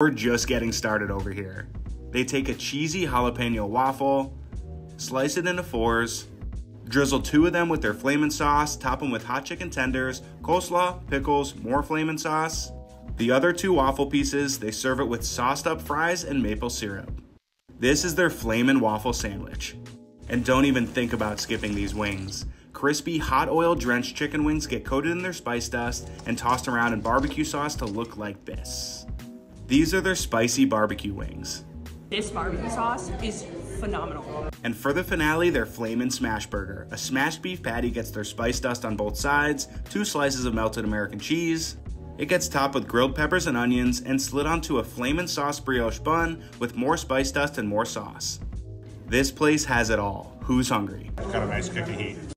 We're just getting started over here. They take a cheesy jalapeno waffle, slice it into fours, drizzle two of them with their flamin' sauce, top them with hot chicken tenders, coleslaw, pickles, more flamin' sauce. The other two waffle pieces, they serve it with sauced up fries and maple syrup. This is their flamin' waffle sandwich. And don't even think about skipping these wings. Crispy, hot oil drenched chicken wings get coated in their spice dust and tossed around in barbecue sauce to look like this. These are their spicy barbecue wings. This barbecue sauce is phenomenal. And for the finale, their Flamin' Smash Burger. A smashed beef patty gets their spice dust on both sides, two slices of melted American cheese. It gets topped with grilled peppers and onions and slid onto a flamin' sauce brioche bun with more spice dust and more sauce. This place has it all. Who's hungry? Got a nice kick of heat.